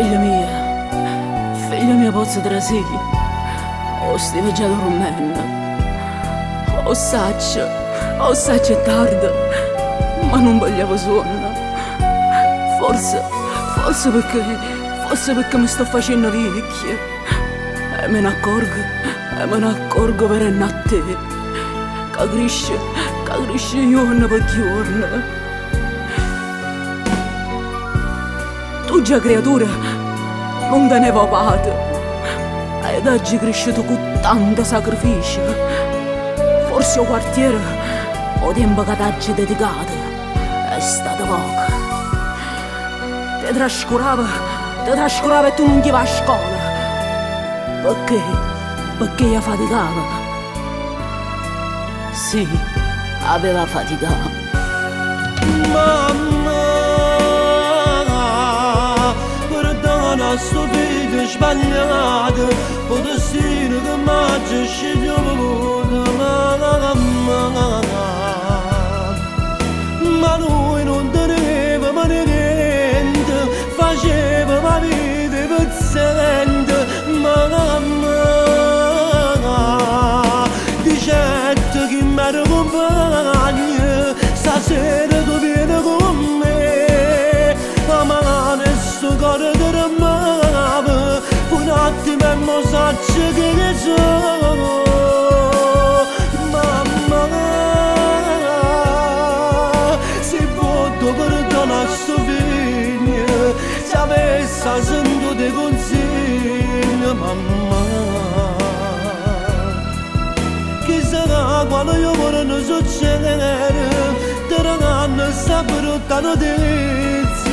Figlia mia, figlia mia pozza trasì, o stiva già dormendo, o saccia, o saccia è tardi, ma non vogliamo sonno. Forse, forse perché, forse perché mi sto facendo vecchia, e me ne accorgo, e me ne accorgo per a te, che cresce giorno per giorno. Già creatura. Non te ne va padre ed oggi cresciuto con tanto sacrificio. Forse il quartiere o tempo che t'hai dedicato è stato poco. Ti trascurava ti trascurava e tu non ti vai a scuola. Perché? perché io faticava sì aveva faticato. Mamma دست و دیدش بلیاده بود سینه مجش جمعون من و اینون دنه و من گند فشه و من بیده بود سند من دیشت تگی مرغم بانیه ساسه 멋지게 해줘 맘마 세포 도버를 떠나 소비니 자베 사진도 되곤지 맘마 기사가 관을 요번에 늦었지 때랑 안을 사부로 따라대지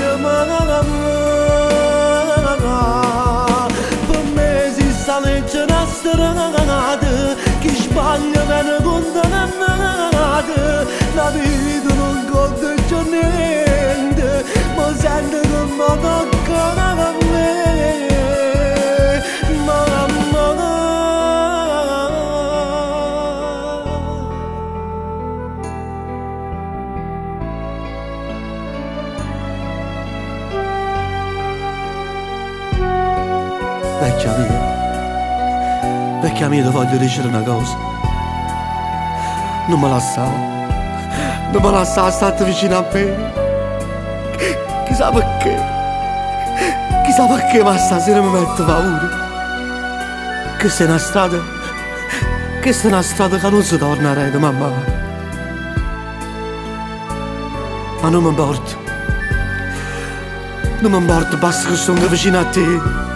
vecchia mia Vecchia mia, ti voglio dire una cosa. Non me la sa. Non me la sa, state vicino a me. Chissà perché. Chissà perché, ma stasera mi mette paura. Che sei una strada. Che sei una strada che non si torna a mamma. Ma non mi importa. Non mi importa, basta che sono vicino a te.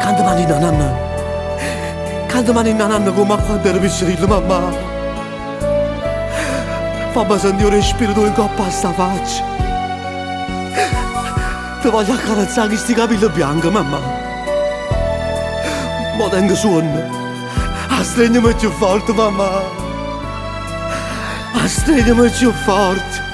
간드만인 안한나 간드만인 안한나고 막 환대를 비스리드 맘마 Pambazando o espírito incapacitavate Trabalhar cara de sangue estigar bila bianga, mamma Modenga suona Astrenha-me-te forte, mamma Astrenha-me-te forte